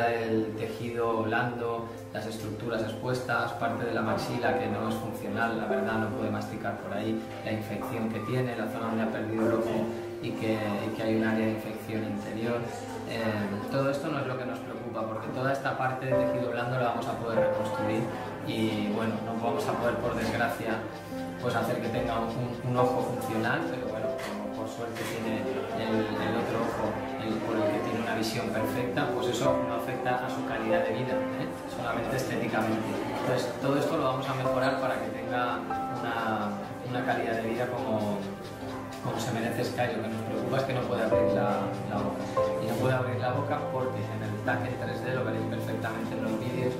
del tejido blando, las estructuras expuestas, parte de la maxila que no es funcional, la verdad no puede masticar por ahí, la infección que tiene, la zona donde ha perdido el ojo y que, hay un área de infección interior. Eh, todo esto no es lo que nos preocupa porque toda esta parte de tejido blando la vamos a poder reconstruir y bueno, no vamos a poder por desgracia pues hacer que tenga un, ojo funcional, pero bueno, como por suerte tiene el, otro ojo el, por el que tiene una visión perfecta, pues eso no afecta a su calidad de vida, ¿eh? solamente estéticamente. Entonces todo esto lo vamos a mejorar para que tenga una, calidad de vida como, como se merece Sky. Lo que nos preocupa es que no puede abrir la, boca. Y no puede abrir la boca porque en el TAC en 3D, lo veréis perfectamente en los vídeos,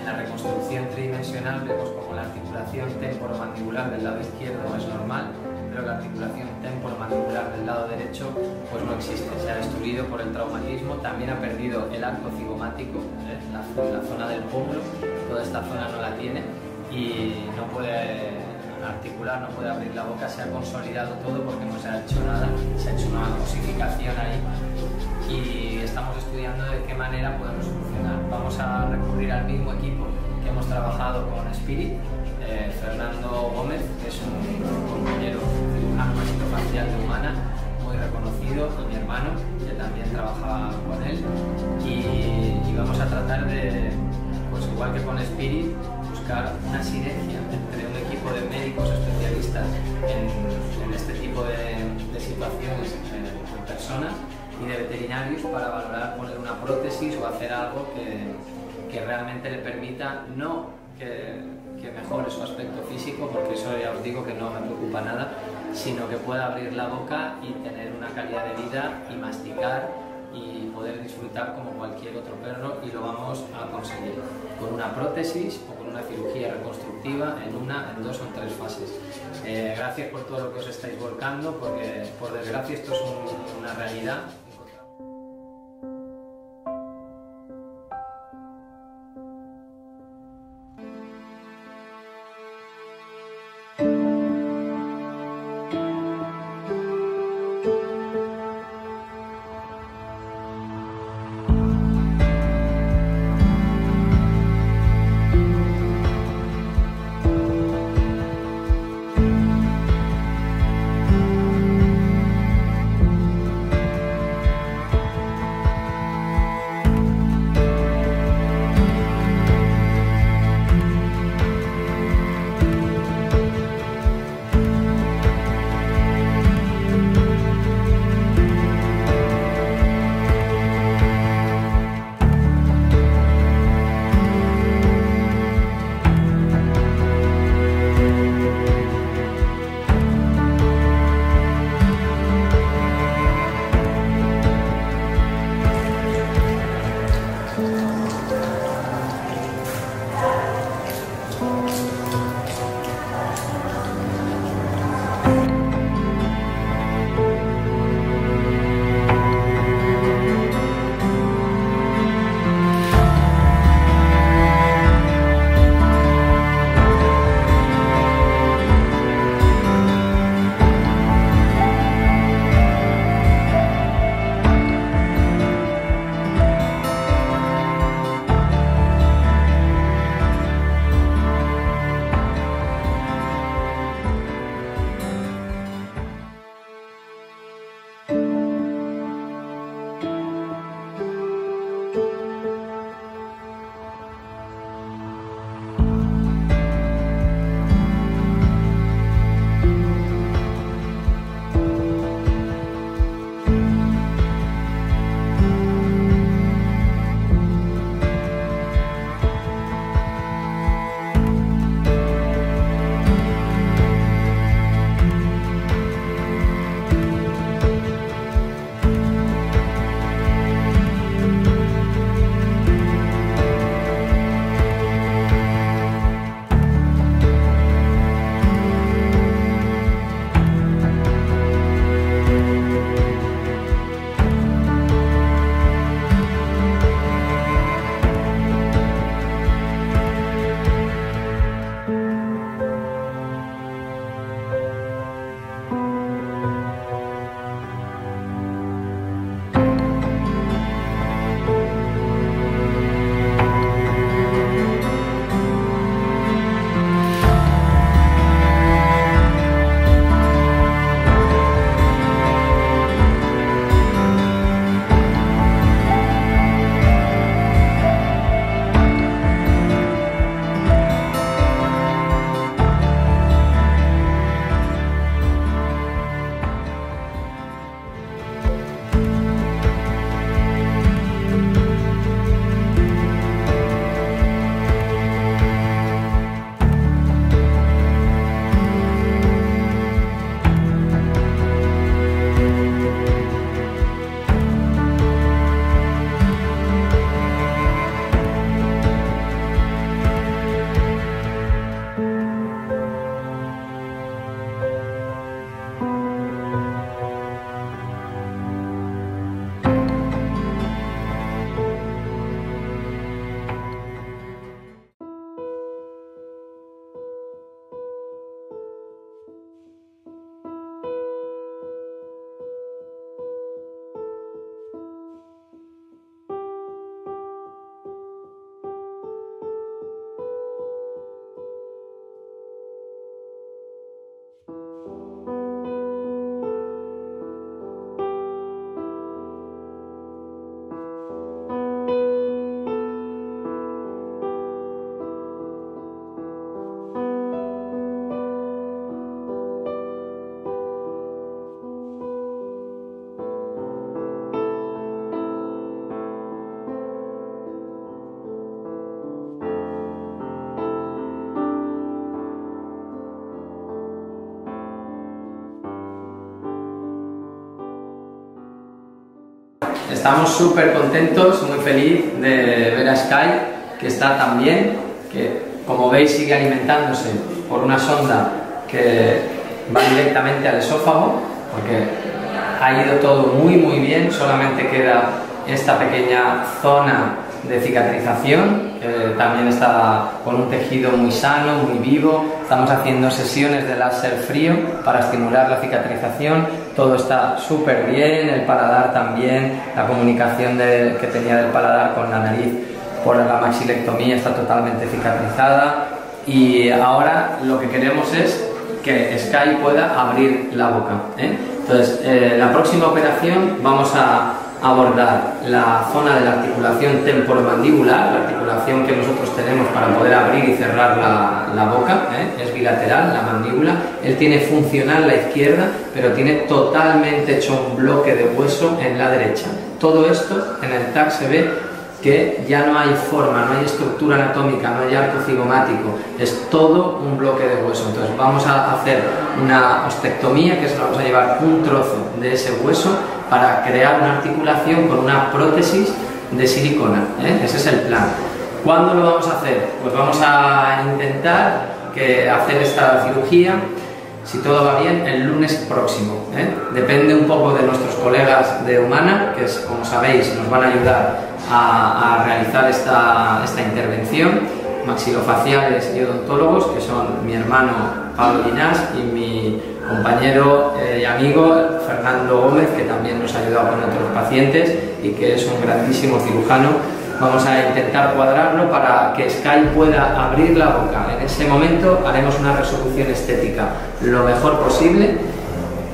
en la reconstrucción tridimensional vemos como la articulación temporomandibular del lado izquierdo es normal, pero la articulación temporomandibular del lado derecho pues no existe, se ha destruido por el traumatismo, también ha perdido el arco cigomático, ¿eh? la, zona del pómulo, toda esta zona no la tiene y no puede articular, no puede abrir la boca, se ha consolidado todo porque no se ha hecho nada, se ha hecho una cosificación ahí y estamos estudiando de qué manera podemos Vamos a recurrir al mismo equipo que hemos trabajado con Spirit, eh, Fernando Gómez, que es un compañero cirujano facial de humana, muy reconocido, y mi hermano, que también trabaja con él, y, vamos a tratar de, pues igual que con Spirit, buscar una sinergia entre un equipo de médicos especialistas en, este tipo de, situaciones en personas y de veterinarios para valorar poner una prótesis o hacer algo que, que realmente le permita no que, que, mejore su aspecto físico, porque eso ya os digo que no me preocupa nada, sino que pueda abrir la boca y tener una calidad de vida y masticar y poder disfrutar como cualquier otro perro y lo vamos a conseguir con una prótesis o con una cirugía reconstructiva en una, en dos o tres fases. Eh, gracias por todo lo que os estáis volcando porque por desgracia esto es una realidad estamos súper contentos, muy feliz de ver a Sky, que está tan bien, que como veis sigue alimentándose por una sonda que va directamente al esófago, porque ha ido todo muy muy bien, solamente queda esta pequeña zona de cicatrización, que también está con un tejido muy sano, muy vivo. Estamos haciendo sesiones de láser frío para estimular la cicatrización. Todo está súper bien, el paladar también, la comunicación que tenía del paladar con la nariz por la maxilectomía está totalmente cicatrizada. Y ahora lo que queremos es que Sky pueda abrir la boca. ¿eh? Entonces, eh, la próxima operación vamos a abordar la zona de la articulación temporomandibular, la articulación que nosotros tenemos para poder abrir y cerrar la, boca, ¿eh? es bilateral, la mandíbula. Él tiene funcional la izquierda, pero tiene totalmente hecho un bloque de hueso en la derecha. Todo esto en el TAC se ve que ya no hay forma, no hay estructura anatómica, no hay arco cigomático, es todo un bloque de hueso. Entonces vamos a hacer una ostectomía, que es vamos a llevar un trozo de ese hueso para crear una articulación con una prótesis de silicona. ¿eh? Ese es el plan. ¿Cuándo lo vamos a hacer? Pues vamos a intentar que hacer esta cirugía, si todo va bien, el lunes próximo. ¿eh? Depende un poco de nuestros colegas de Humana, que como sabéis nos van a ayudar a, realizar esta, esta intervención maxilofaciales y odontólogos, que son mi hermano Pablo Ginás y mi compañero eh, y amigo Fernando Gómez, que también nos ha ayudado con otros pacientes y que es un grandísimo cirujano. Vamos a intentar cuadrarlo para que Sky pueda abrir la boca. En ese momento haremos una resolución estética lo mejor posible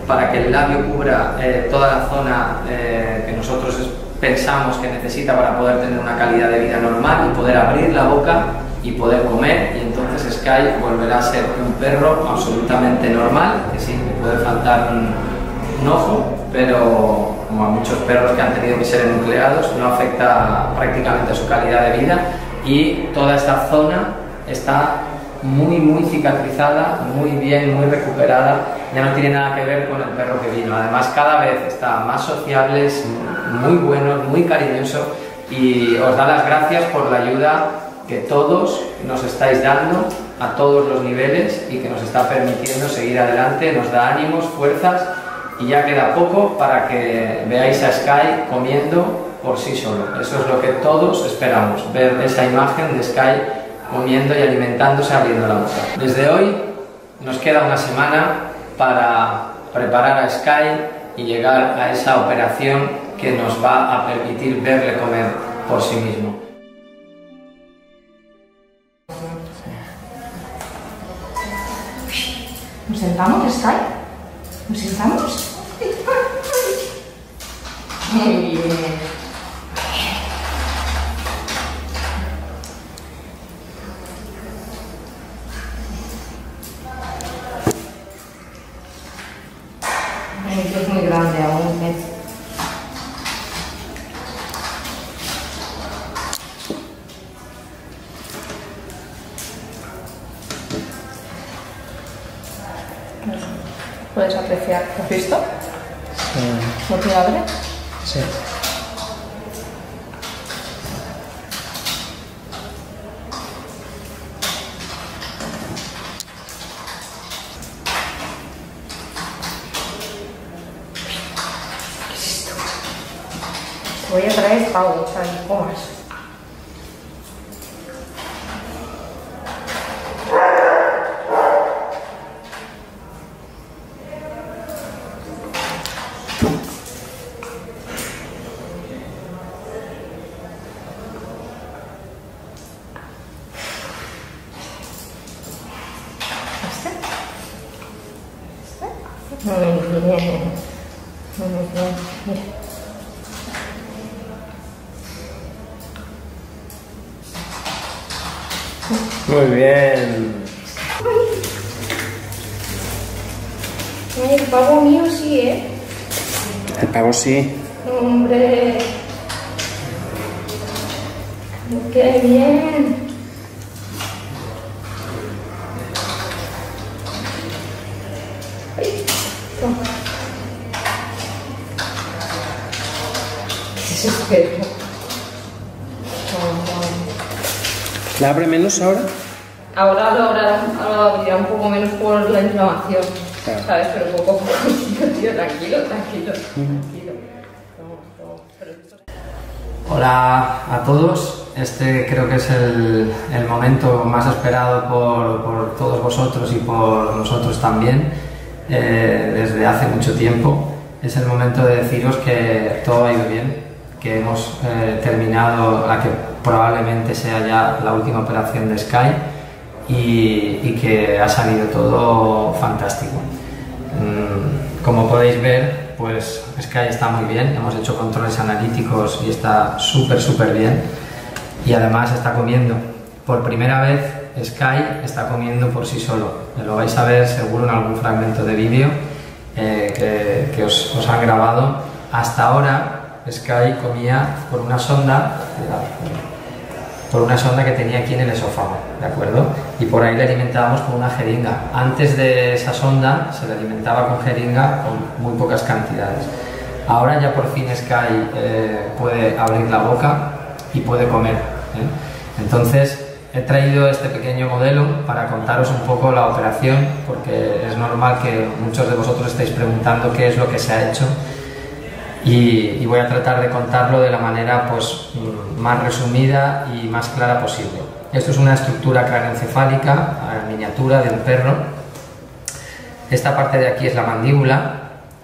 para que el labio cubra eh, toda la zona eh, que nosotros pensamos que necesita para poder tener una calidad de vida normal y poder abrir la boca y poder comer y entonces Sky volverá a ser un perro absolutamente normal, que sí, le puede faltar un, ojo, pero como a muchos perros que han tenido que ser enucleados, no afecta prácticamente a su calidad de vida y toda esta zona está muy muy cicatrizada, muy bien, muy recuperada, ya no tiene nada que ver con el perro que vino. Además cada vez está más sociable, es muy bueno, muy cariñoso y os da las gracias por la ayuda que todos nos estáis dando a todos los niveles y que nos está permitiendo seguir adelante, nos da ánimos, fuerzas y ya queda poco para que veáis a Sky comiendo por sí solo. Eso es lo que todos esperamos, ver esa imagen de Sky comiendo y alimentándose abriendo la boca. Desde hoy nos queda una semana para preparar a Sky y llegar a esa operación que nos va a permitir verle comer por sí mismo. ¿Nos sentamos, Sky? ¿Nos sentamos? Muy bien. es muy grande aún, ¿Lo has visto? Sí. ¿Lo que abre? Sí. voy a traer pavo, o sea, comas. Muy bien. Muy bien. Mira. Muy bien. el pavo mío sí, ¿eh? El pavo sí. Hombre. Qué bien. desespero. ¿La abre menos ahora? Ahora lo abrirá, un poco menos por la inflamación, Claro. ¿sabes? Pero poco a poco, tío, tranquilo, tranquilo, tranquilo. Vamos, vamos, pero esto- Hola a todos, este creo que es el, momento más esperado por, por todos vosotros y por nosotros también eh, desde hace mucho tiempo. Es el momento de deciros que todo ha ido bien, que hemos eh, terminado la que probablemente sea ya la última operación de Sky y, y que ha salido todo fantástico. Mm, Como podéis ver, pues Sky está muy bien, hemos hecho controles analíticos y está súper, súper bien. Y además está comiendo. Por primera vez Sky está comiendo por sí solo. Lo vais a ver seguro en algún fragmento de vídeo eh, que, os, os han grabado. Hasta ahora Sky comía por una sonda, por una sonda que tenía aquí en el esófago, ¿de acuerdo? Y por ahí le alimentábamos con una jeringa. Antes de esa sonda se le alimentaba con jeringa con muy pocas cantidades. Ahora ya por fin Sky eh, puede abrir la boca y puede comer. ¿eh? Entonces he traído este pequeño modelo para contaros un poco la operación, porque es normal que muchos de vosotros estéis preguntando qué es lo que se ha hecho y, y voy a tratar de contarlo de la manera pues, mm, más resumida y más clara posible. Esto es una estructura craneoencefálica, a miniatura de un perro. Esta parte de aquí es la mandíbula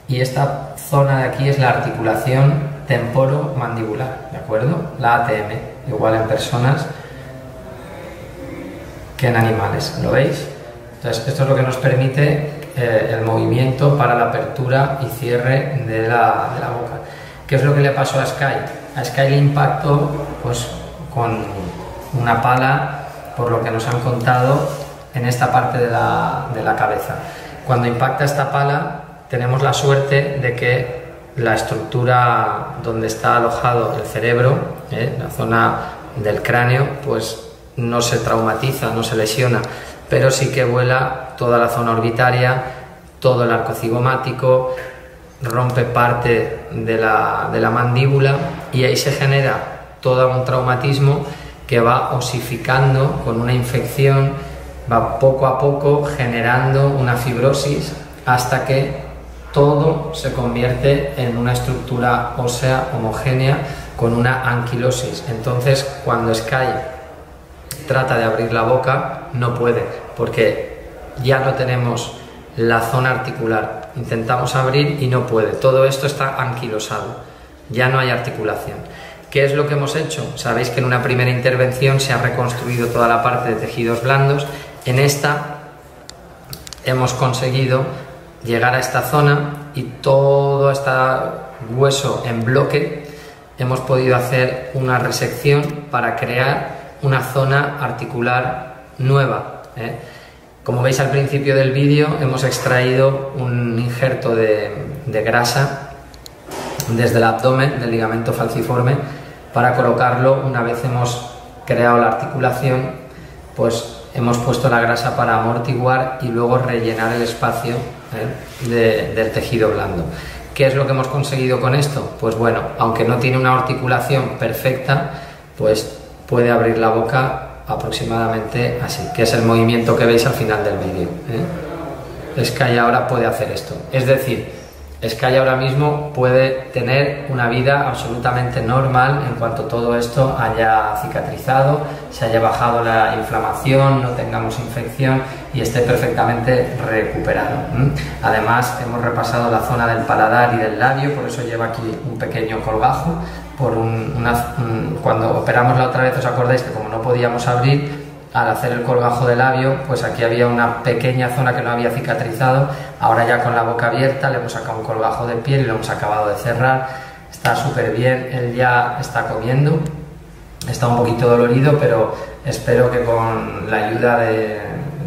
y esta zona de aquí es la articulación temporomandibular, ¿de acuerdo? La ATM, igual en personas que en animales, ¿lo veis? Entonces, esto es lo que nos permite eh, el movimiento para la apertura y cierre de la, de la boca. ¿Qué es lo que le pasó a Sky? A Sky le impactó pues, con una pala, por lo que nos han contado, en esta parte de la, de la cabeza. Cuando impacta esta pala, tenemos la suerte de que la estructura donde está alojado el cerebro, eh, la zona del cráneo, pues no se traumatiza, no se lesiona, pero sí que vuela toda la zona orbitaria, todo el arco cigomático, rompe parte de la, de la mandíbula y ahí se genera todo un traumatismo que va osificando con una infección, va poco a poco generando una fibrosis hasta que todo se convierte en una estructura ósea homogénea con una anquilosis. Entonces, cuando Sky trata de abrir la boca, no puede, porque ya no tenemos la zona articular. Intentamos abrir y no puede. Todo esto está anquilosado. Ya no hay articulación. ¿Qué es lo que hemos hecho? Sabéis que en una primera intervención se ha reconstruido toda la parte de tejidos blandos. En esta hemos conseguido llegar a esta zona y todo este hueso en bloque hemos podido hacer una resección para crear una zona articular nueva. ¿eh? Como veis al principio del vídeo hemos extraído un injerto de, grasa desde el abdomen del ligamento falciforme para colocarlo una vez hemos creado la articulación pues hemos puesto la grasa para amortiguar y luego rellenar el espacio ¿eh? de, del tejido blando. ¿Qué es lo que hemos conseguido con esto? Pues bueno, aunque no tiene una articulación perfecta, pues puede abrir la boca aproximadamente así, que es el movimiento que veis al final del vídeo. ¿eh? Sky ahora puede hacer esto. Es decir, Sky ahora mismo puede tener una vida absolutamente normal en cuanto todo esto haya cicatrizado, se haya bajado la inflamación, no tengamos infección y esté perfectamente recuperado. Además, hemos repasado la zona del paladar y del labio, por eso lleva aquí un pequeño colgajo. Por cuando operamos la otra vez, os acordáis que como no podíamos abrir, al hacer el colgajo de labio, pues aquí había una pequeña zona que no había cicatrizado. Ahora ya con la boca abierta le hemos sacado un colgajo de piel y lo hemos acabado de cerrar. Está súper bien, él ya está comiendo. Está un poquito dolorido, pero espero que con la ayuda de,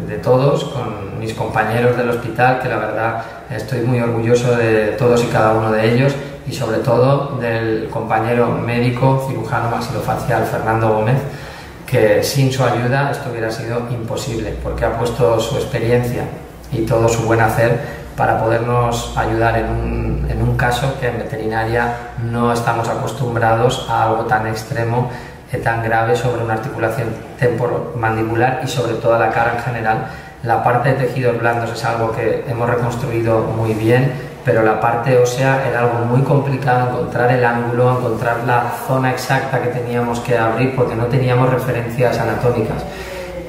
de todos, con mis compañeros del hospital, que la verdad estoy muy orgulloso de todos y cada uno de ellos, y sobre todo del compañero médico cirujano maxilofacial Fernando Gómez, que sin su ayuda esto hubiera sido imposible, porque ha puesto su experiencia y todo su buen hacer para podernos ayudar en un, en un caso que en veterinaria no estamos acostumbrados a algo tan extremo y tan grave sobre una articulación temporomandibular y sobre toda la cara en general. La parte de tejidos blandos es algo que hemos reconstruido muy bien, pero la parte ósea era algo muy complicado, encontrar el ángulo, encontrar la zona exacta que teníamos que abrir porque no teníamos referencias anatómicas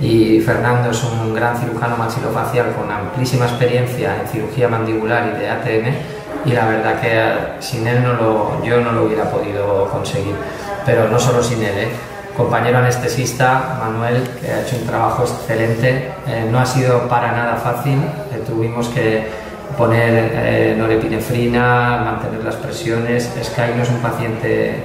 y Fernando es un gran cirujano maxilofacial con amplísima experiencia en cirugía mandibular y de ATM y la verdad que sin él no lo, yo no lo hubiera podido conseguir, pero no solo sin él. ¿eh? Compañero anestesista, Manuel, que ha hecho un trabajo excelente, eh, no ha sido para nada fácil, eh, tuvimos que poner eh, norepinefrina, mantener las presiones, Sky no es un paciente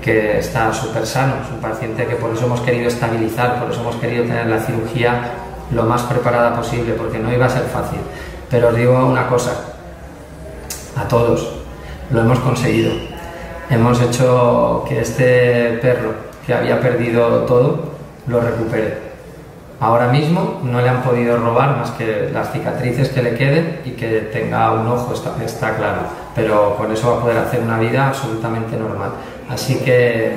que está súper sano, es un paciente que por eso hemos querido estabilizar, por eso hemos querido tener la cirugía lo más preparada posible, porque no iba a ser fácil. Pero os digo una cosa, a todos, lo hemos conseguido. Hemos hecho que este perro que había perdido todo, lo recupere. Ahora mismo no le han podido robar más que las cicatrices que le queden y que tenga un ojo, está, está claro. Pero con eso va a poder hacer una vida absolutamente normal. Así que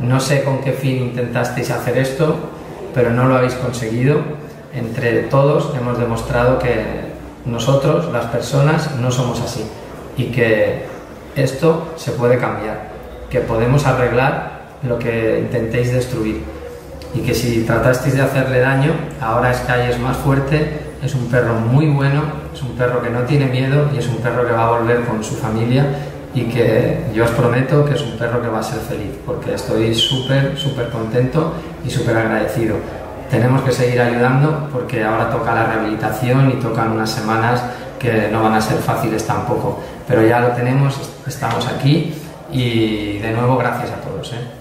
no sé con qué fin intentasteis hacer esto, pero no lo habéis conseguido. Entre todos hemos demostrado que nosotros, las personas, no somos así y que esto se puede cambiar, que podemos arreglar lo que intentéis destruir y que si tratasteis de hacerle daño, ahora Sky es más fuerte, es un perro muy bueno, es un perro que no tiene miedo y es un perro que va a volver con su familia y que yo os prometo que es un perro que va a ser feliz, porque estoy súper, súper contento y súper agradecido. Tenemos que seguir ayudando porque ahora toca la rehabilitación y tocan unas semanas que no van a ser fáciles tampoco, pero ya lo tenemos, estamos aquí y de nuevo gracias a todos. ¿eh?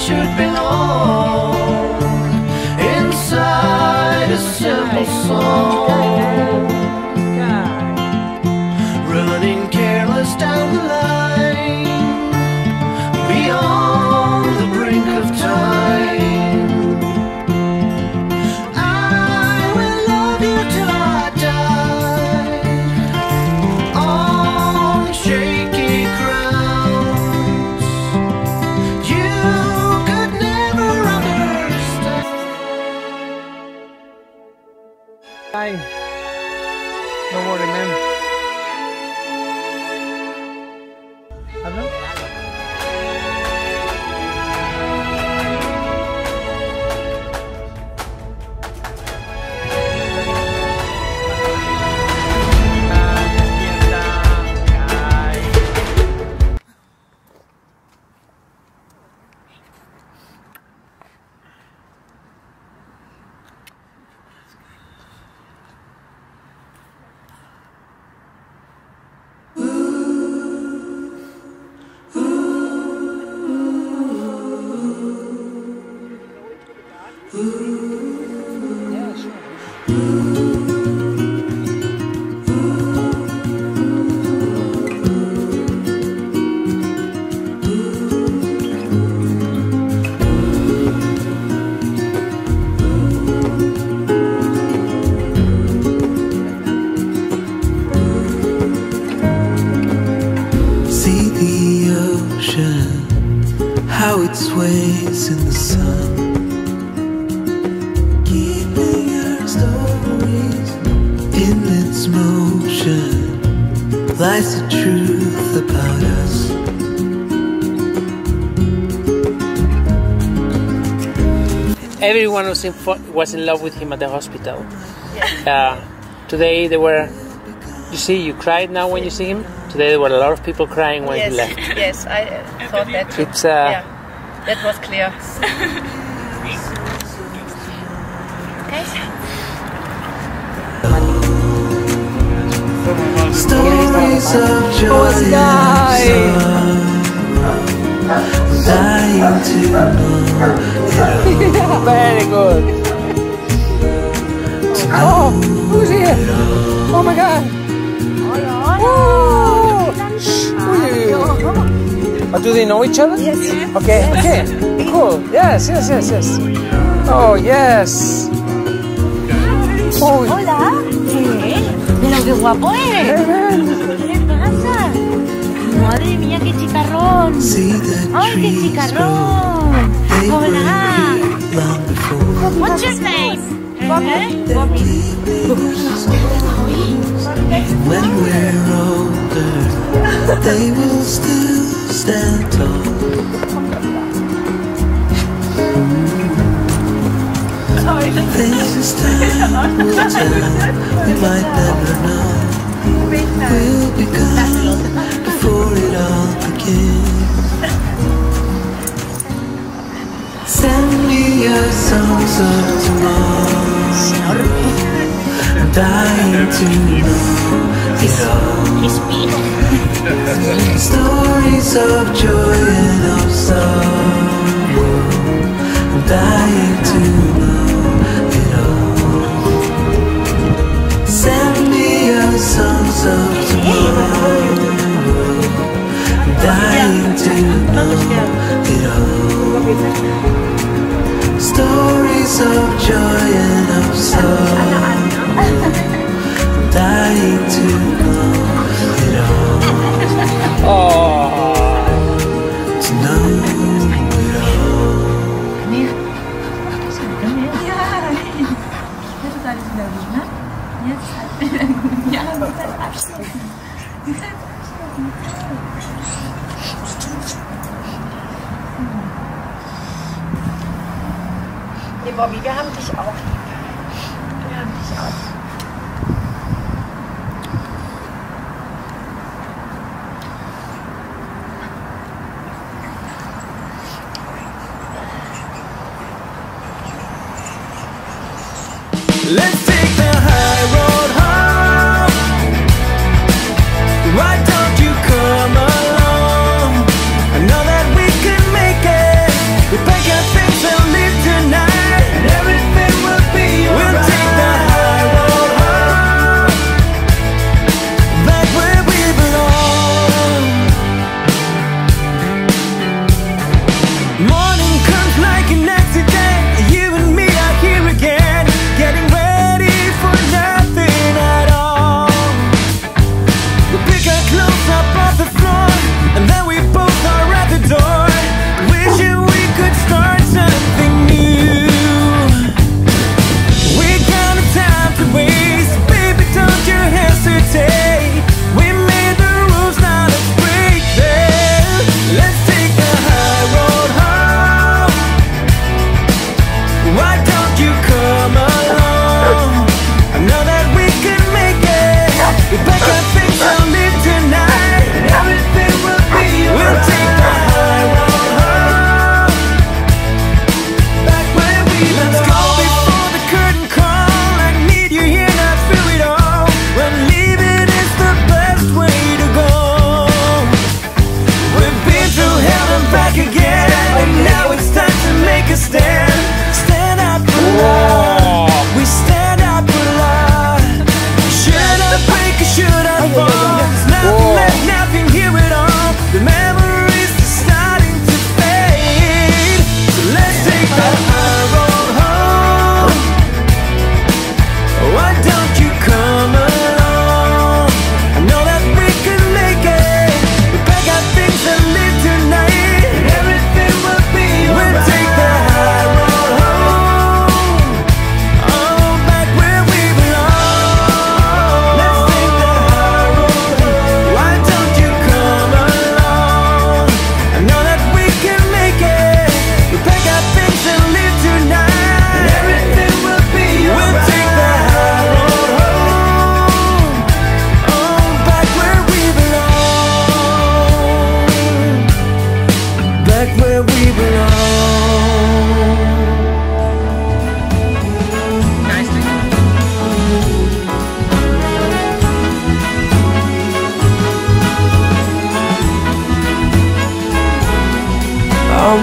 should be Everyone was in, fo- was in love with him at the hospital. Uh, today they were. You see, you cried now when you see him. Today there were a lot of people crying when yes, he left. yes, I uh, thought that too. It's uh, yeah, that was clear. Stories of joy very good. Oh, who's here? Oh my God! Oh! Oh, do they know each other? Yes. Okay. Okay. Cool. Yes. Yes. Yes. Yes. Oh yes. Oh, Hola. ¿Qué? Pero qué guapo eres. ¿Qué le pasa? Madre mía, qué chicarrón. Ay, qué chicarrón. Hola. What's your name? ¿Eh? When we're older, they will still stand tall. Things time will tell, we might never know. We'll be gone before it all begins. Send me your songs of tomorrow. I'm dying to know it all. Stories of joy and of sorrow. I'm dying to know it all. Send me your songs of tomorrow to know it all. Stories of joy and of sorrow. Dying to know it all. To know it all. Come here. Come here. Yeah. Nee, Bobby, wir haben dich auch lieb. Wir haben dich auch. Let's take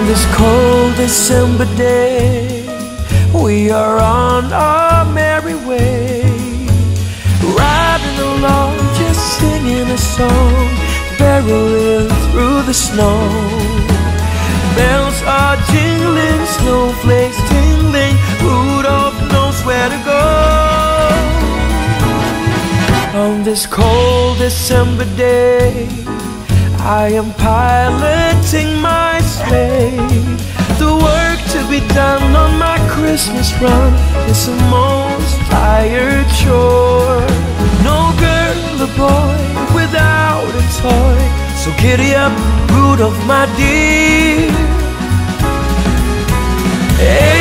this cold December day, we are on our merry way, riding along, just singing a song, barreling through the snow. Bells are jingling, snowflakes tingling, Rudolph knows where to go. On this cold December day, I am piloting my sleigh. The work to be done on my Christmas run is the most tired chore. No girl or boy without a toy. So giddy up, Rudolph, my dear. Eight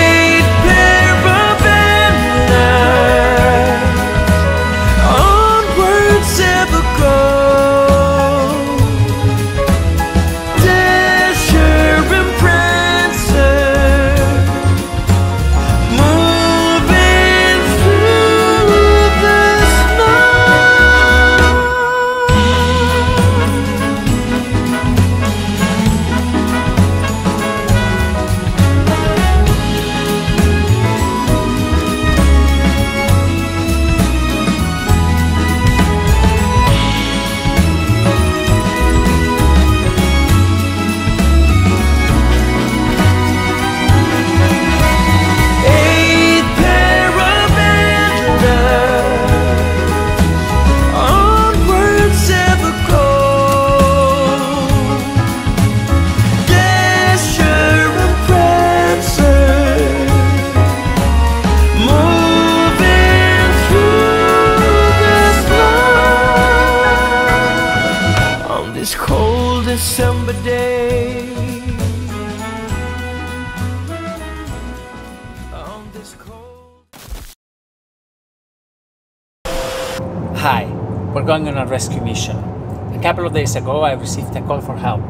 of days ago, I received a call for help.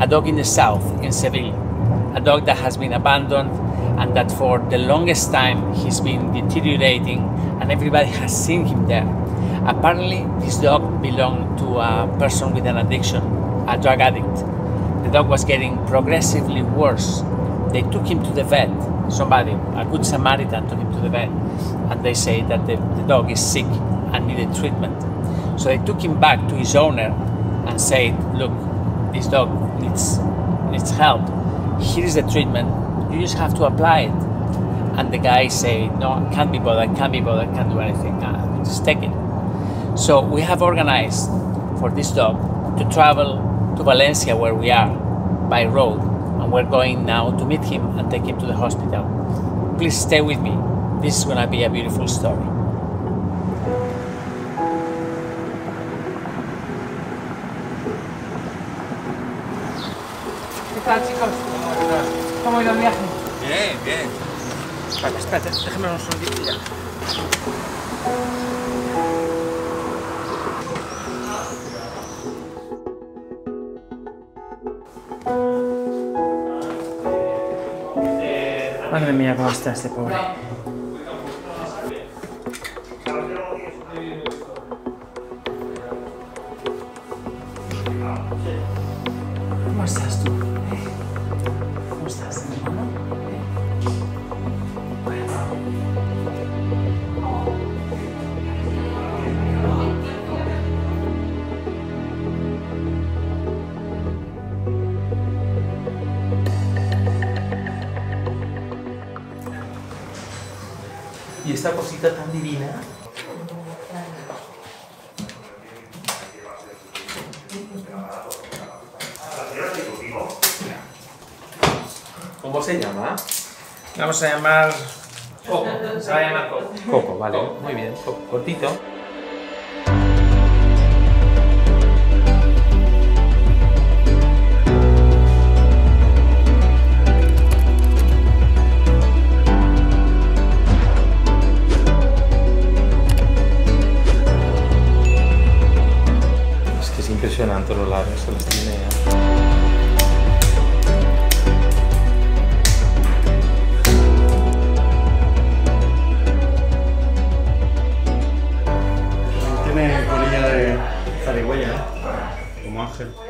A dog in the south, in Seville. A dog that has been abandoned and that for the longest time he's been deteriorating and everybody has seen him there. Apparently, this dog belonged to a person with an addiction, a drug addict. The dog was getting progressively worse. They took him to the vet. Somebody, a good Samaritan, took him to the vet, and they say that the, the dog is sick and needed treatment. So they took him back to his owner and said, "Look, this dog needs needs help. Here is the treatment. You just have to apply it." And the guy said, "No, I can't be bothered. Can't be bothered. Can't do anything. Uh, just take it." So we have organized for this dog to travel to Valencia, where we are, by road, and we're going now to meet him and take him to the hospital. Please stay with me. This is going to be a beautiful story. ¿Qué tal, chicos? ¿Cómo ha ido el viaje? Bien, bien. Vale, espérate, déjame un segundito ya. Madre mía, cómo está este pobre. Vamos a llamar. Coco. Se va a llamar Coco. Coco, vale. Muy bien. Co- Cortito. Es que es impresionante los labios que los tiene. watching.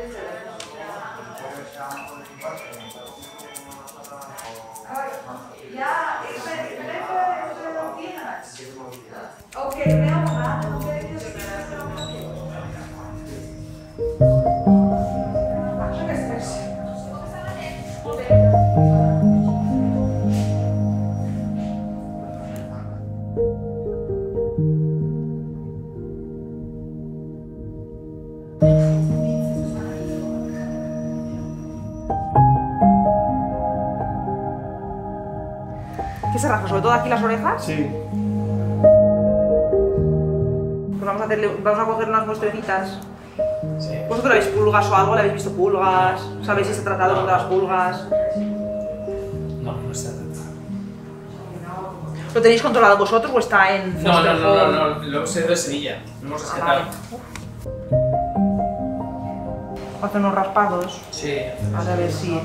Sí. Pues vamos a, hacerle, vamos a coger unas muestrecitas. ¿Vosotros habéis pulgas o algo? ¿Le habéis visto pulgas? ¿Sabéis si se ha tratado contra las pulgas? No, no está tratado. ¿Lo tenéis controlado vosotros o está en No, no, no, no, no, lo sé de Sevilla. Lo hemos Ah, rescatado. Hace unos raspados. Sí. A ver si...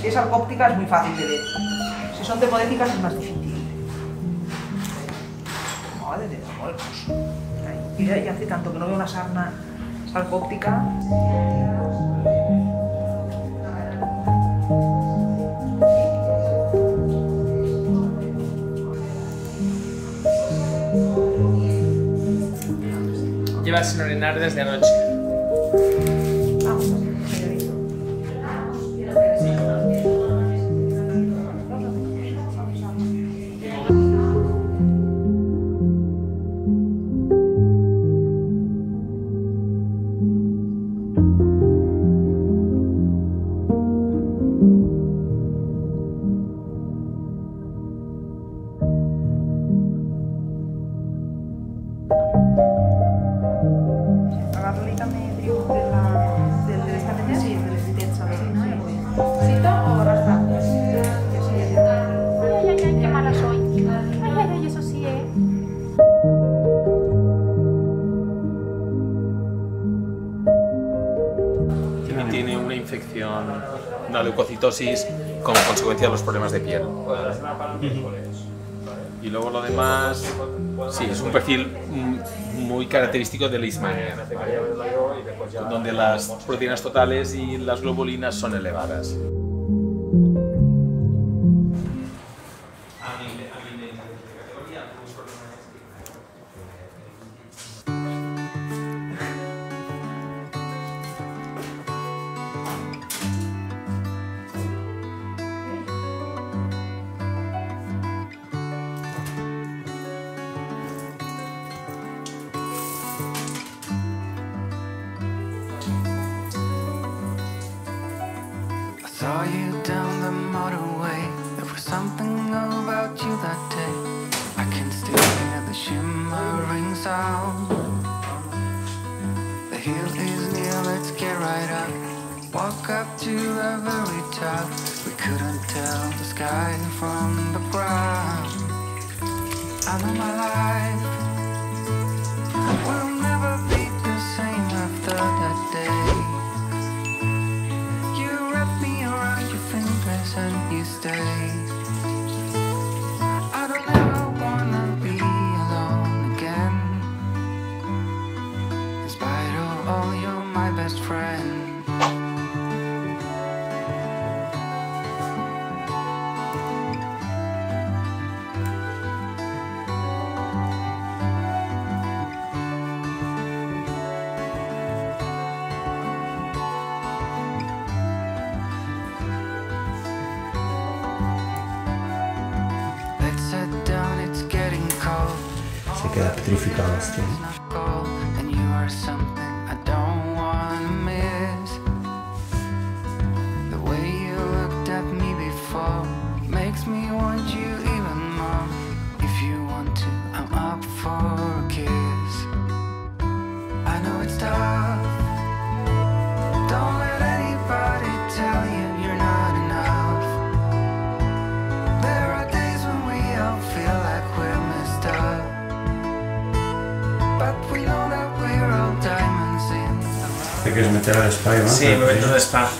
Si es arcóptica es muy fácil de ver. Si son temodéticas es más difícil. Mira, ya hace tanto que no veo una sarna sarcóptica. Lleva sin orinar desde anoche. Una leucocitosis como consecuencia de los problemas de piel. Y luego lo demás, sí, es un perfil muy característico de la ismania, donde las proteínas totales y las globulinas son elevadas. Quieres meter al spa, ¿no? Sí, me meto de spa.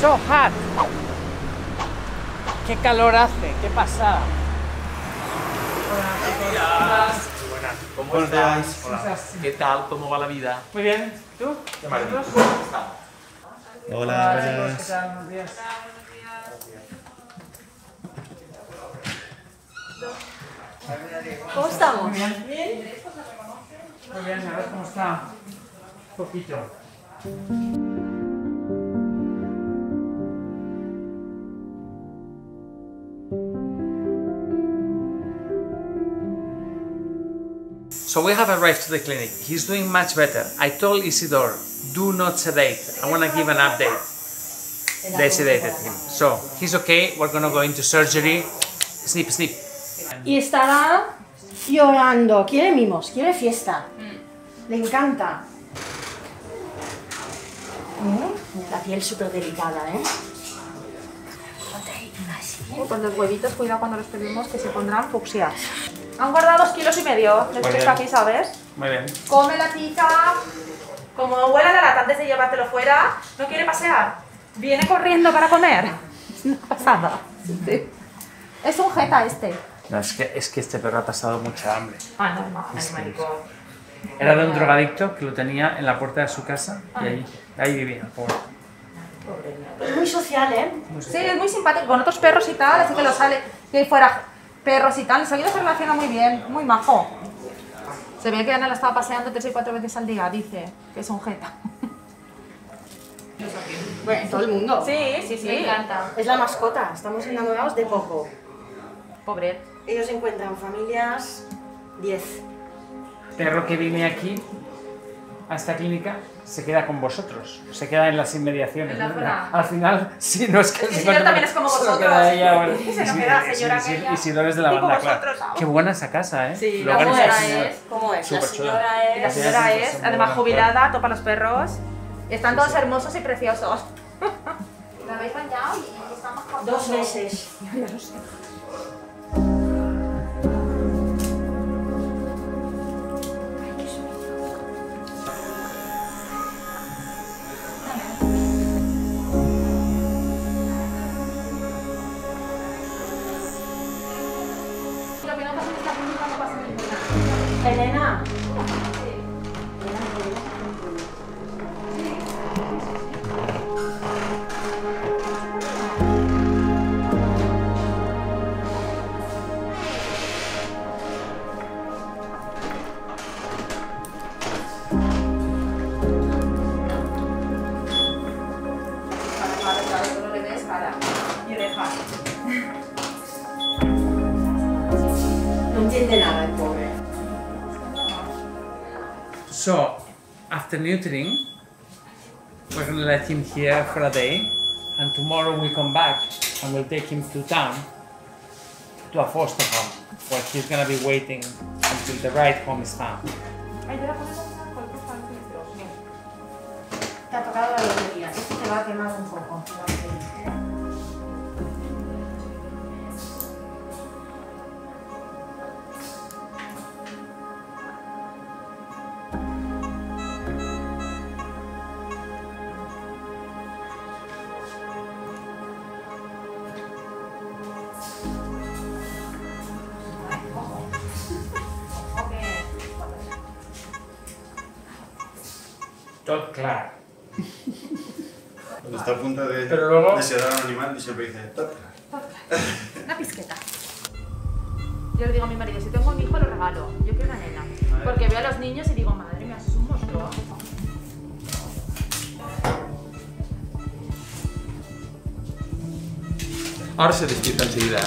So hot. Qué calor hace, qué pasada. ¿Cómo Buenos estás? días. ¿Qué tal? ¿Cómo va la vida? Muy bien, ¿tú? Qué. ¿Vosotros? ¿Cómo estás? Hola, chicos, ¿qué buenas. tal? Buenos días. ¿Cómo estamos? Muy bien. Muy bien, a ver cómo está. Un poquito. So we have arrived to the clinic. He's doing much better. I told Isidore, do not sedate. I want to give an update. They sedated him. So he's okay. We're gonna go into surgery. Snip, snip. Y estará llorando. Quiere mimos, quiere fiesta. Le encanta. Mm, La piel súper delicada, ¿eh? Con los huevitos, cuidado cuando los pedimos que se pondrán fucsias. Han guardado dos kilos y medio de pesca aquí, ¿sabes? Muy bien. Come la tica. Como huele la lata antes de llevártelo fuera, no quiere pasear. Viene corriendo para comer. Es una pasada. Sí. Es un jeta este. No, es que, es que este perro ha pasado mucha hambre. Ah, normal, Es que- maricón. Era de un drogadicto que lo tenía en la puerta de su casa y ahí, ahí vivía, pobre. Es muy social, ¿eh? Sí, es muy simpático con otros perros y tal, así que lo sale que fuera perros y tal. Enseguida se relaciona muy bien, muy majo. Se ve que Ana la estaba paseando tres y cuatro veces al día, dice que es un jeta. Bueno, todo el mundo. Sí, sí, sí. Me encanta. Es la mascota. Estamos enamorados de Coco. Pobre. Ellos encuentran familias 10. Perro que viene aquí a esta clínica se queda con vosotros, se queda en las inmediaciones. En la ¿no? Al final, sí, no es que El se señor también es como se vosotros. queda ella, bueno. Y se nos queda sí, la señora sí, aquella. Isidoro es de la banda, vosotros, claro. ¿no? Qué buena esa casa, ¿eh? Sí, Lo la señora es. ¿Cómo es? Súper la chula. señora Y la es... Sí, señora es, además jubilada, topa los perros. Están todos hermosos y preciosos. ¿La habéis bañado y estamos con Dos meses. Ya lo sé. We're gonna let him here for a day, and tomorrow we come back and we'll take him to town to a foster home, where he's gonna be waiting until the right home is found. Ahora se despierta enseguida.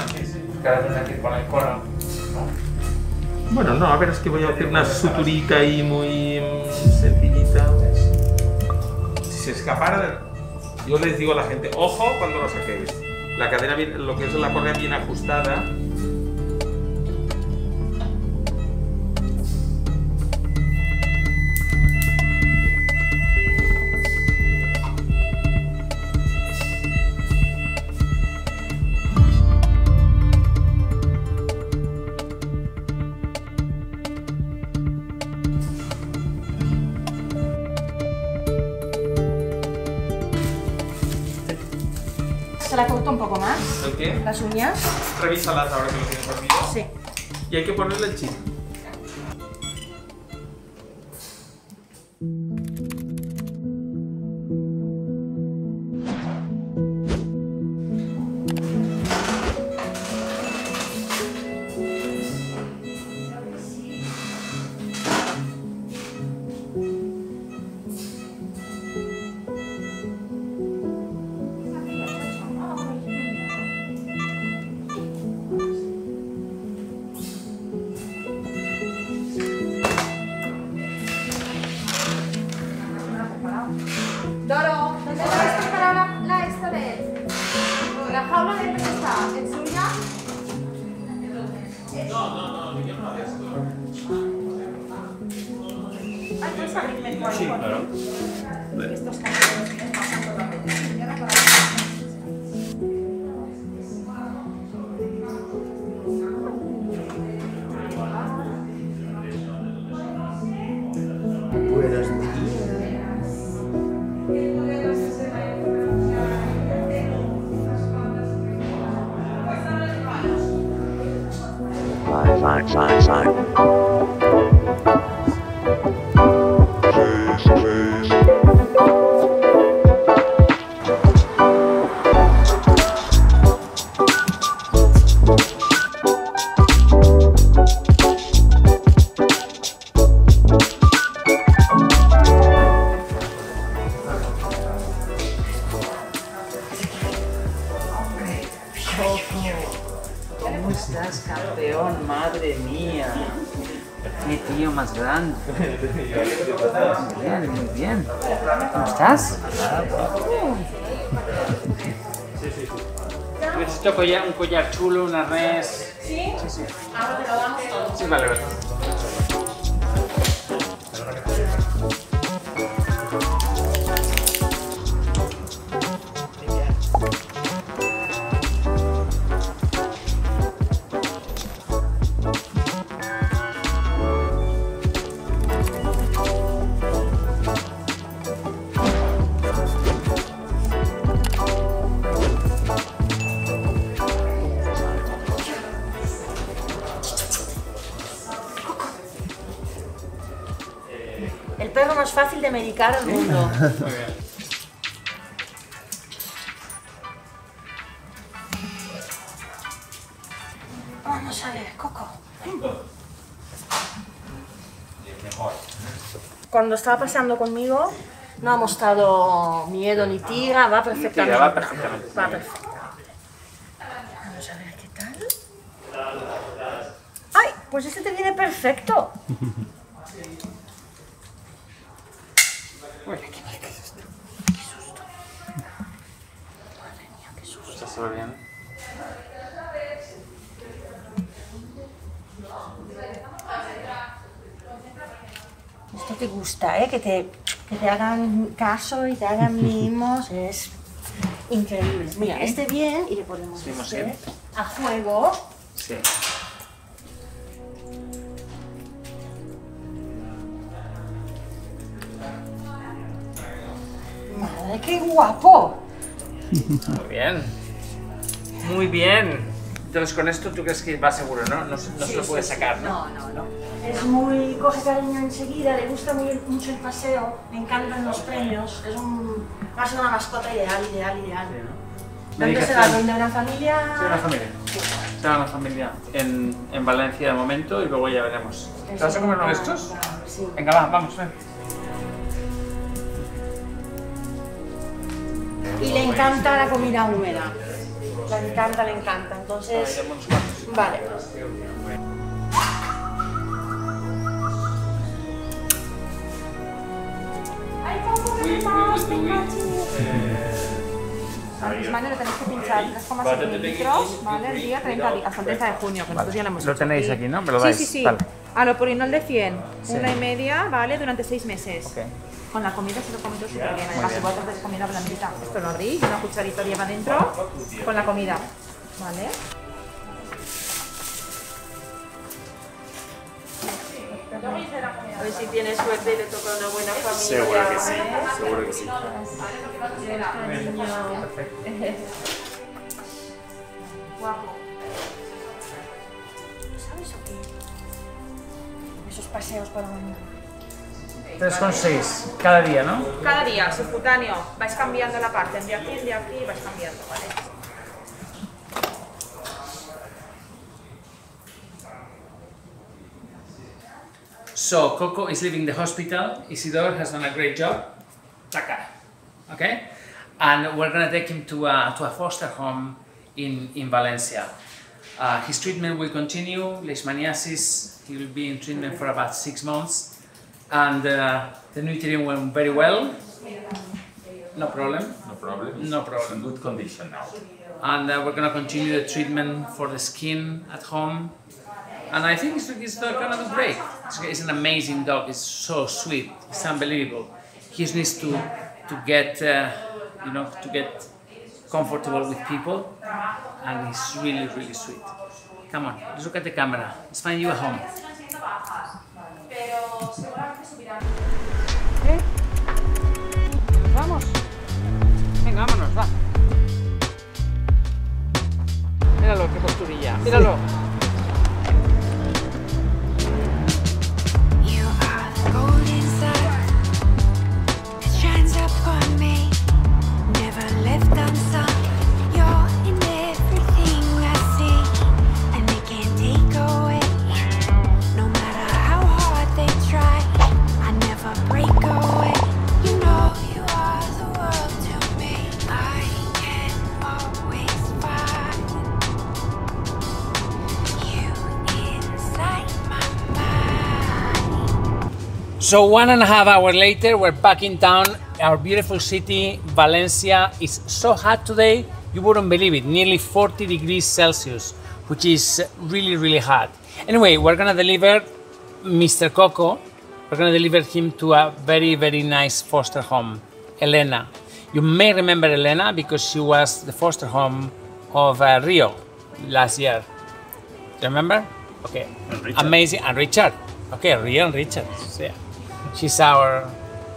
Bueno, no, a ver, es que voy a hacer una suturita ahí muy mm, sencillita. Si se escapara, yo les digo a la gente, ojo cuando lo saquéis. La cadena, bien, lo que es la correa bien ajustada. Las uñas. Revísalas ahora que lo tienes partido. Sí. Y hay que ponerle el chip. Collar- chulo, una res. Del mundo. Muy bien. Vamos a ver, Coco. Cuando estaba paseando conmigo, no ha mostrado miedo ni tira, va perfectamente. Va perfectamente. Va perfecto. Vamos a ver qué tal. ¡Ay! Pues este te viene perfecto. Uy, qué qué susto. Qué susto. Madre mía, qué susto. ¿Estás todo bien? Esto te gusta, ¿eh? Que te, que te hagan caso y te hagan mimos. Es increíble. Mira, este bien y le podemos Sí, no hacer sé. a fuego. Sí. ¡Madre, qué guapo! Muy bien. Muy bien. Entonces con esto tú crees que va seguro, ¿no? No, se- no se Sí, lo sí, puede sí. sacar, ¿no? No, no, no. Es muy. coge cariño enseguida, le gusta muy, mucho el paseo, le encantan los premios. Es un. va a ser una mascota ideal, ideal, ideal. ¿Dónde será? Medicación. ¿Dónde una familia? Sí, una familia. Será una familia en, en Valencia de momento y luego ya veremos. ¿Te vas a comer uno de estos? Sí. Venga, va, vamos, ven. Y le encanta la comida húmeda. Le encanta, le encanta. Entonces. Vale. Al Ismael le tenéis que pinchar 3,7 mililitros, ¿vale? El día 30 días, hasta el 30 de junio, que nosotros ya lo hemos Lo tenéis aquí, ¿no? Me lo sí, dais. sí, sí. Vale. Alopurinol de 100, Sí. una y media, ¿vale? Durante 6 meses. Ok. Con la comida se lo comido súper bien. Además, igual haces comida blandita. Esto lo abrís, una cucharita lleva dentro con la comida, ¿vale? A ver si tiene suerte y le toca una buena familia. Seguro que sí, seguro que sí. Guapo. ¿Sabes o qué? Esos paseos para mañana. 3,6 cada día, ¿no? Cada día, subcutáneo, vais cambiando la parte, de aquí, de aquí, vais cambiando, ¿vale? So Coco is leaving the hospital. Isidore has done a great job. Taka. Okay? And we're gonna take him to a, to a foster home in, in Valencia. Uh, his treatment will continue. Leishmaniasis, he will be in treatment for about six months. And uh, the neutering went very well. No problem. No problem. No problem. Good condition now. And uh, we're gonna continue the treatment for the skin at home. And I think it's, it's not gonna do great. It's, it's an amazing dog. It's so sweet. It's unbelievable. He just needs to to get uh, you know to get comfortable with people, and he's really really sweet. Come on, let's look at the camera. Let's find you a home. Venga, vámonos, va. Míralo, qué posturilla. Míralo. You are the So one and a half hour later, we're back in town. Our beautiful city, Valencia, is so hot today. You wouldn't believe it. Nearly 40 degrees Celsius, which is really, really hot. Anyway, we're gonna deliver Mr. Coco. We're gonna deliver him to a very, very nice foster home, Elena. You may remember Elena because she was the foster home of uh, Rio last year. You remember? Okay. Amazing. And Richard. Okay, Rio and Richard. Yeah. She's our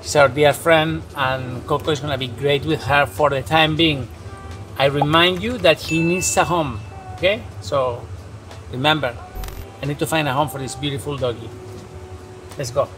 she's our dear friend and Coco is gonna be great with her for the time being. I remind you that he needs a home. Okay? So remember, I need to find a home for this beautiful doggy. Let's go.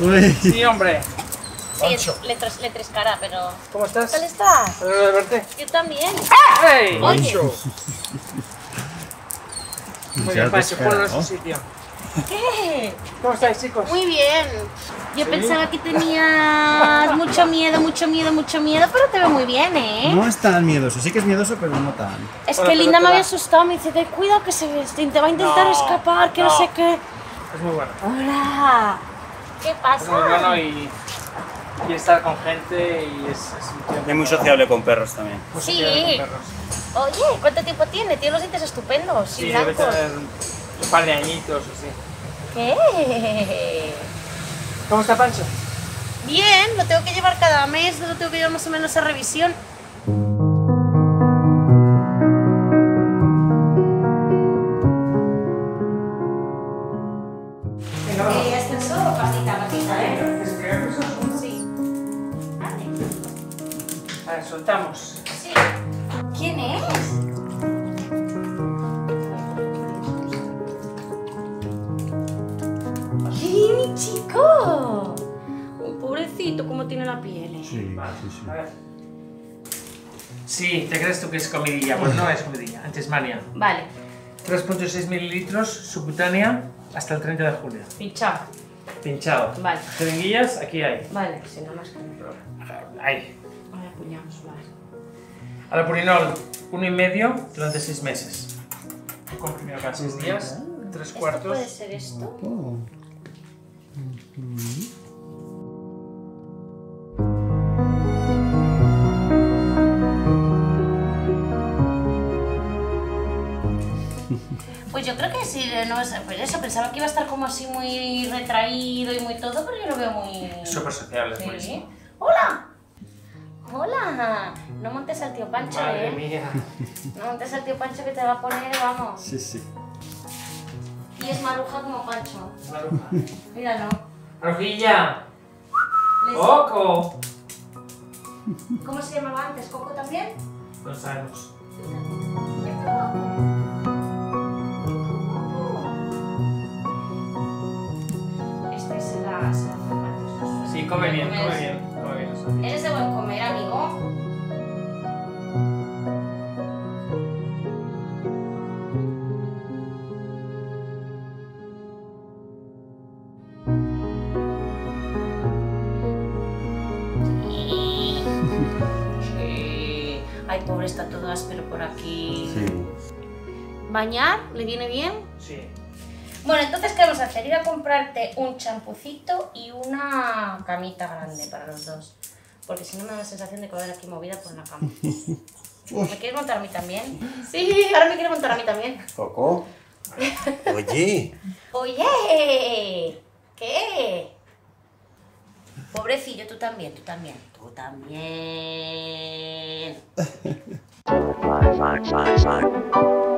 Uy. Sí, hombre. sí letras cara, pero. ¿Cómo estás? ¿Qué tal estás? Alegro de verte. Yo también. ¡Hey! Oye, Muy bien, Pancho, ponlo en su sitio. ¿qué? ¿Cómo estáis, chicos? Muy bien. Yo pensaba que tenías mucho miedo, mucho miedo, mucho miedo, pero te veo muy bien, ¿eh? No es tan miedoso, sí que es miedoso, pero no tan. Es Bueno, que Linda me había va. asustado, me dice, ten cuidado que se te va a intentar No, escapar, que no. no. sé qué. Es muy bueno. Hola. ¿Qué Es muy bueno pasa? y, y estar con gente y es, es un tío Es muy sociable con perros también. muy Sí. perros. Oye, ¿cuánto tiempo tiene? Tiene los dientes estupendos Sí, y debe tener un par de añitos o así. ¿Qué? ¿Cómo está Pancho? Bien, lo tengo que llevar cada mes, lo tengo que llevar más o menos a revisión. Soltamos. Sí. ¿Quién es? ¡Ay, mi chico! Un pobrecito, ¿cómo tiene la piel? eh? Sí, sí, sí. A ver. Sí, ¿te crees tú que es comidilla? Pues no es comidilla, antes mania. Vale, 3.6 mililitros subcutánea hasta el 30 de julio. pinchado. Pinchado. Vale. Jeringuillas, aquí hay. Vale, si no más compro. Ahí. Puñados, vale. Alopurinol, uno y medio durante seis meses. Comprimido cada seis días, tres cuartos. ¿Puede ser esto? Oh. Pues yo creo que sí, no es, pues eso, pensaba que iba a estar como así muy retraído y muy todo, pero yo lo veo muy... Súper sociable, es Sí. buenísimo. ¡Hola! ¡Hola! No montes al tío Pancho, Madre ¿eh? mía. No montes al tío Pancho que te va a poner, vamos. Sí, sí. Y es maruja como Pancho. Maruja. Míralo. Rojilla. Les- Coco. ¿Cómo se llamaba antes? ¿Coco también? No sabemos. Este será bien, come bien, come bien. Eres de buen comer, amigo. Sí. Ay, pobre, está todo áspero por aquí. ¿Bañar? ¿Le viene bien? Sí. Bueno, entonces, ¿qué vamos a hacer? Ir a comprarte un champucito y una camita grande para los dos. Porque si no me da la sensación de quedar aquí movida por una cama. ¿Me quieres montar a mí también? Sí, ahora me quiere montar a mí también. Coco. Oye. Oye, ¿qué? Pobrecillo, tú también, tú también, tú también.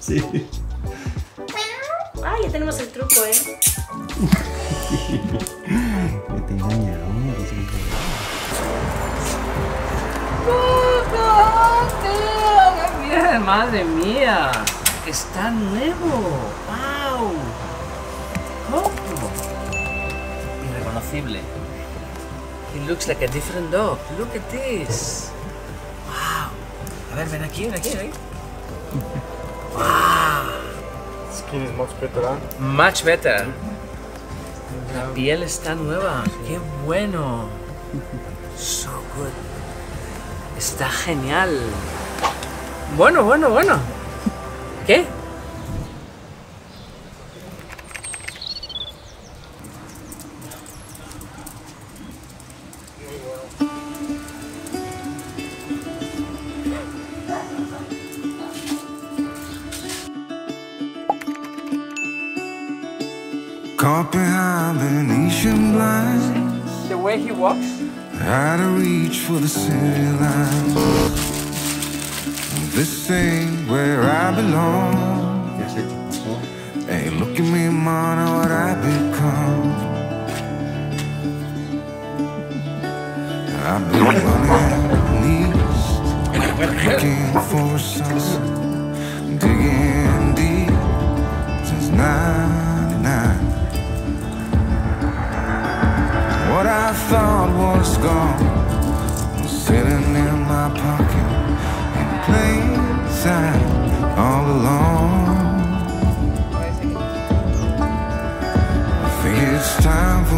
Sí. Ay, ya tenemos el truco, ¿eh? Que te engaña, ¿no? Que sí. ¡Qué bien! ¡Madre mía! ¡Está nuevo! ¡Wow! Coco. Irreconocible. He looks like a different dog. Look at this. Wow. A ver, ven aquí, ven aquí, ven aquí. Skin is much better? Much better. La piel está nueva. Qué bueno. So good. Está genial. Bueno, bueno, bueno. ¿Qué? The way he walks. out of reach for the city lines. This ain't where I belong. Hey, look at me, man, what I become. I've been running east, looking for a sunset, digging deep since '99. What I thought was gone was sitting in my pocket in plain sight all along. I think it's time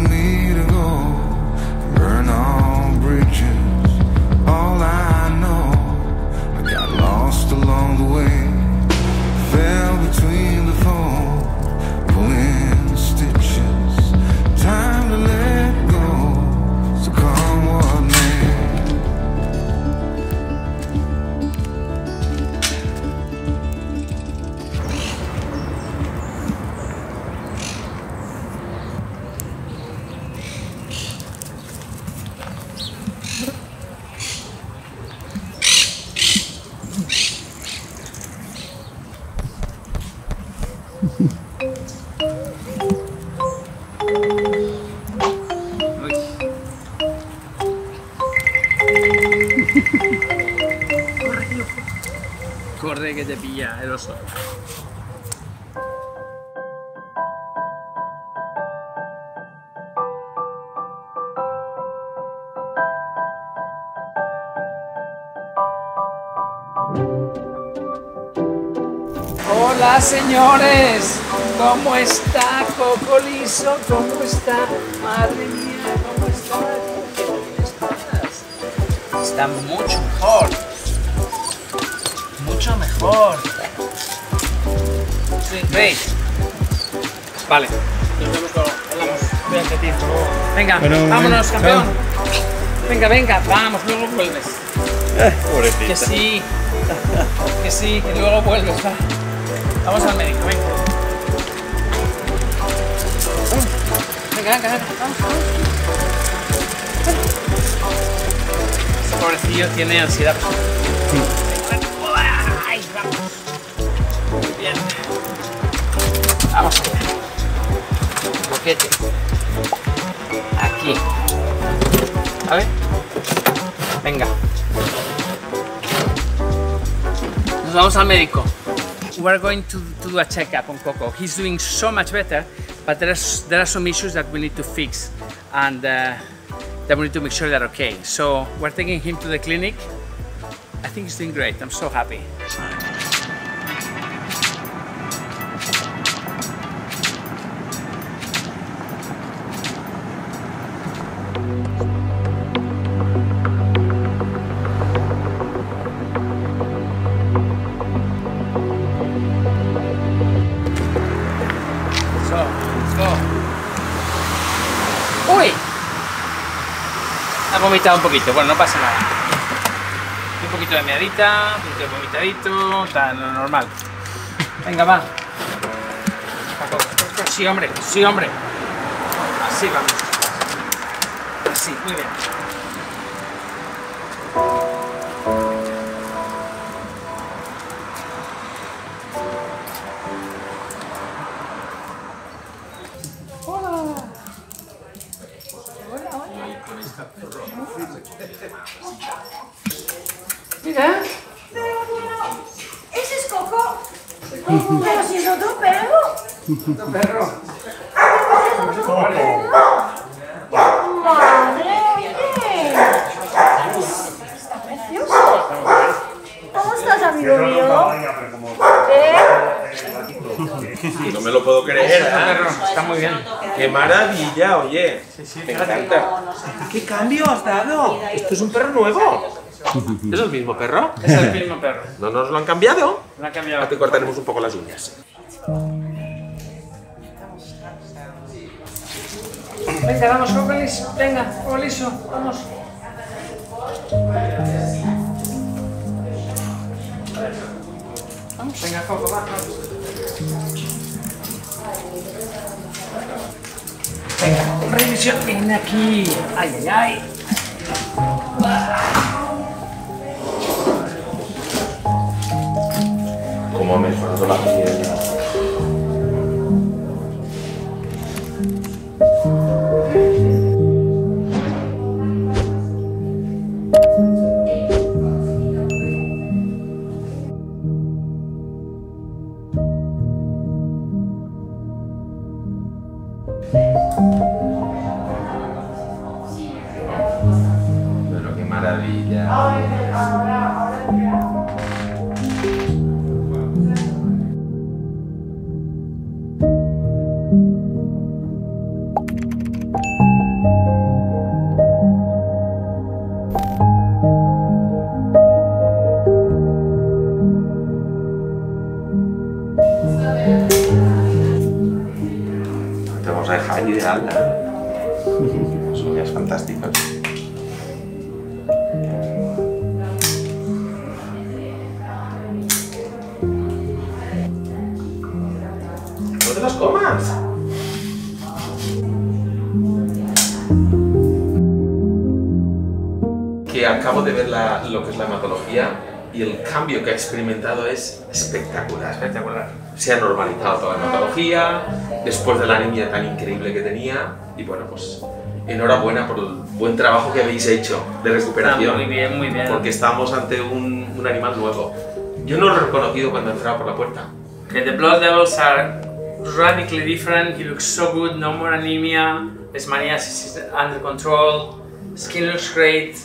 Hola señores, ¿cómo está Coco Liso? ¿Cómo está? Madre mía, ¿cómo estás. Está mucho mejor. Mucho mejor. Sí, ¿Veis? Vale. Nos vemos luego. Hablamos. Cuídate, tío. Venga, Bueno, vámonos, campeón. Venga, venga, vamos, luego vuelves. Pobrecita. Que sí. Que sí, que luego vuelves. va. Vamos al médico, venga. Venga, venga, venga. Ese pobrecillo tiene ansiedad. Ay, Aquí. A ver. Venga. Nos vamos al médico. We're going to, to do a checkup on Coco. He's doing so much better, but there's, there are some issues that we need to fix and uh, that we need to make sure they're okay. So we're taking him to the clinic. I think he's doing great. I'm so happy. Vomitado un poquito, bueno, no pasa nada. Un poquito de meadita, un poquito de vomitadito, tan lo normal. Venga, va. Sí, hombre, sí, hombre. Así vamos. Así, muy bien. Mira. ¿Ese es Coco? Pero si es otro perro. Otro perro. Madre, oye. Está precioso. ¿Cómo estás, amigo mío? ¿Eh? No me lo puedo creer. ¿eh? Está muy bien. ¡Qué maravilla, oye! Me encanta. ¿Qué cambio has dado? ¿Esto es un perro nuevo? ¿Es el mismo perro? Es el mismo perro. ¿No nos lo han cambiado? Lo ha Ya cambiado. te cortaremos un poco las uñas. Venga, vamos, Coco liso. Venga, Coco liso. Vamos. Vamos. Venga, Coco, va. Venga, revisión. Ven aquí. Ay, ay, ay. Como me mejorado la piel. Acabo de ver la- lo que es la hematología y el cambio que ha experimentado es espectacular. Espectacular. Se ha normalizado toda la hematología, después de la anemia tan increíble que tenía, y bueno, pues enhorabuena por el buen trabajo que habéis hecho de recuperación. Muy bien, muy bien. Porque estamos ante un, un animal nuevo. Yo no lo he reconocido cuando entraba por la puerta. Okay, the blood levels are radically different. He looks so good, no more anemia. Leishmaniasis is under control. Skin looks great.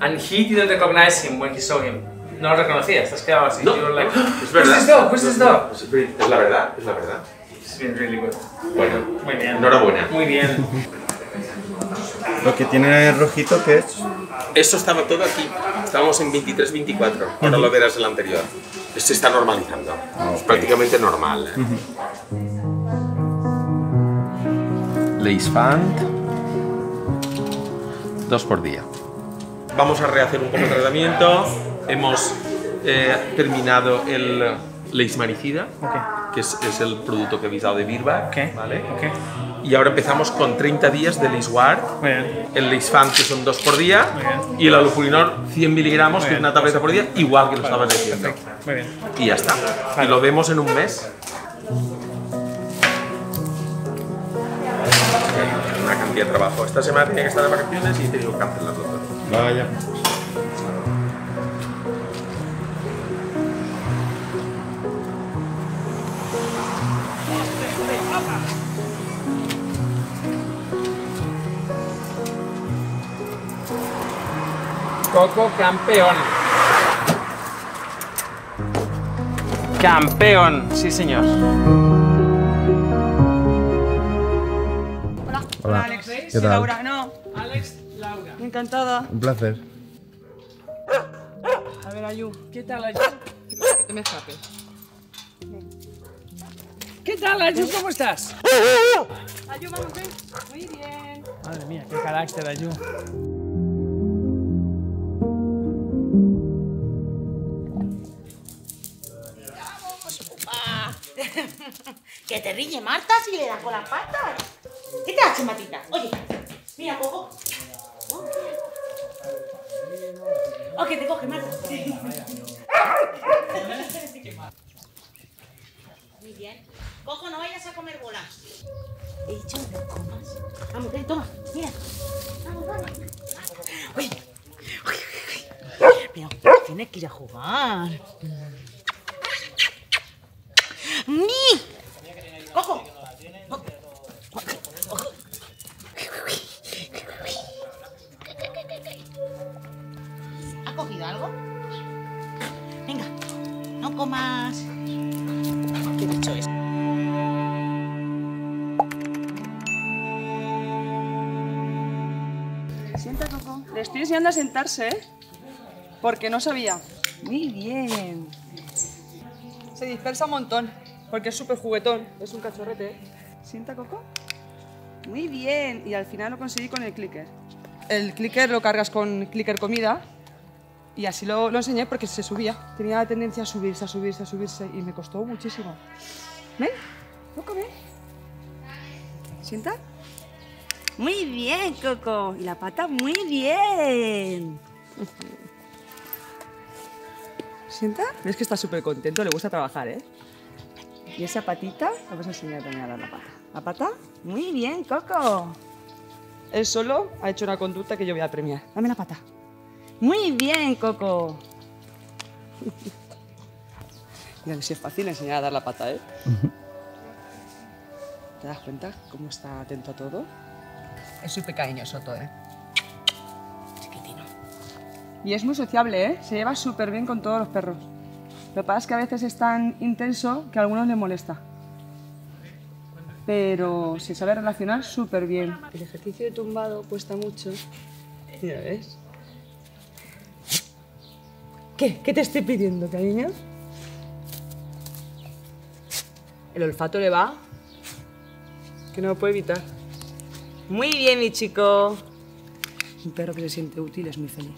And he didn't recognize him when he saw him. No lo reconocía, estás quedado así. No, You were like, es verdad. Who's this dog? Who's this dog? Es, la verdad, es la verdad. It's been really good. Bueno, Muy bien. enhorabuena. Muy bien. Lo que tiene rojito, ¿qué es? Eso estaba todo aquí. Estábamos en 23-24. Ahora lo verás el anterior. Se está normalizando. Es prácticamente normal. ¿eh? Leisfand. Dos por día. Vamos a rehacer un poco el tratamiento. Hemos eh, terminado el leishmanicida, que es, es el producto que habéis dado de Birba. ¿vale? Y ahora empezamos con 30 días de Leisward, el Leisfan que son dos por día y el alupurinol 100 miligramos, que es una tableta por día, igual que lo estabas diciendo. Muy bien. Y ya está. Y lo vemos en un mes. Una cantidad de trabajo. Esta semana tenía que estar de vacaciones y he tenido que cancelarlo todo. Vaya. Coco campeón. Campeón, sí señor. Hola. Hola, Alex. ¿Qué tal? Laura, no. Encantada. Un placer. A ver, Ayu. ¿Qué tal, Ayu? Que te me escape. ¿Qué tal, Ayu? ¿Cómo estás? Ayu, vamos, ven. Muy bien. Madre mía, qué carácter, Ayu. Que te riñe Marta si le das con las patas. ¿Qué te hace, Matita? Oye, mira, Coco. Oh, Oh, que te coge, Marta. Muy bien. Coco, no vayas a comer bolas. He dicho que no comas. Vamos, ven, toma, mira. Vamos, vamos. Oye. Uy, uy, uy. Pero tienes que ir a jugar. ¡Ni! ¡Coco! Comas. ¿Qué bicho es? Sienta, Coco. Le estoy enseñando a sentarse, ¿eh? Porque no sabía. Muy bien. Se dispersa un montón, porque es súper juguetón. Es un cachorrete, ¿eh? Sienta, Coco. Muy bien. Y al final lo conseguí con el clicker. El clicker lo cargas con clicker comida. Y así lo, lo enseñé porque se subía. Tenía la tendencia a subirse, a subirse, a subirse. Y me costó muchísimo. ¿Ven? Coco, ven. Sienta. Muy bien, Coco. Y la pata muy bien. ¿Sienta? ¿Ves que está súper contento? Le gusta trabajar, ¿eh? Y esa patita, vamos a enseñar también a dar la pata. ¿La pata? Muy bien, Coco. Él solo ha hecho una conducta que yo voy a premiar. Dame la pata. Muy bien, Coco. Mira que sí es fácil enseñar a dar la pata, ¿eh? ¿Te das cuenta cómo está atento a todo? Es súper cariñoso todo, ¿eh? Y es muy sociable, ¿eh? Se lleva súper bien con todos los perros. Lo que pasa es que a veces es tan intenso que a algunos les molesta. Pero se sabe relacionar súper bien. El ejercicio de tumbado cuesta mucho. Mira, ¿ves? ¿Qué? ¿Qué te estoy pidiendo, cariño? El olfato le va. Que no lo puede evitar. Muy bien, mi chico. Un perro que se siente útil es muy feliz.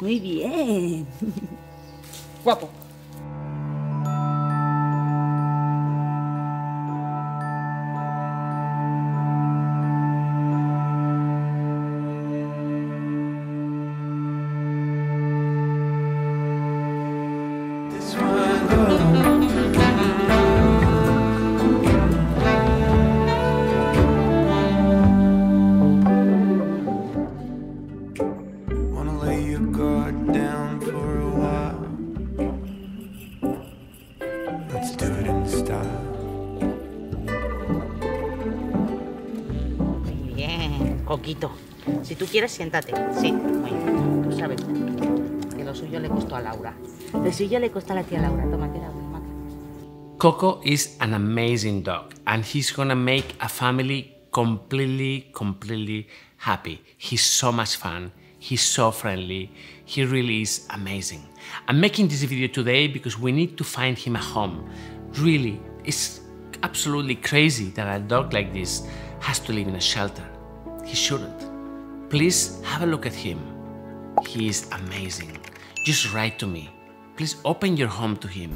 Muy bien. Guapo. Quieres, siéntate. Sí, muy bien. Tú sabes que lo suyo le costó a Laura. Lo suyo le costó a la tía Laura. Toma. Coco is an amazing dog and he's gonna make a family completely, completely happy. He's so much fun. He's so friendly. He really is amazing. I'm making this video today because we need to find him a home. Really, it's absolutely crazy that a dog like this has to live in a shelter. He shouldn't. Please have a look at him. He is amazing. Just write to me. Please open your home to him.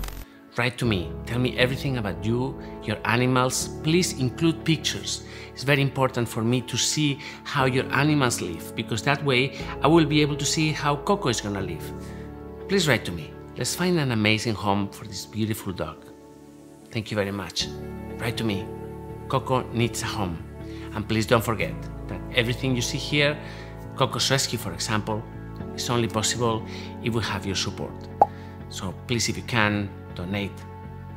Write to me. Tell me everything about you, your animals. Please include pictures. It's very important for me to see how your animals live because that way I will be able to see how Coco is gonna live. Please write to me. Let's find an amazing home for this beautiful dog. Thank you very much. Write to me. Coco needs a home. And please don't forget that everything you see here, Coco's Rescue, for example, is only possible if we have your support. So please, if you can, donate.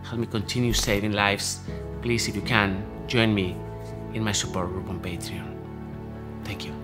Help me continue saving lives. Please, if you can, join me in my support group on Patreon. Thank you.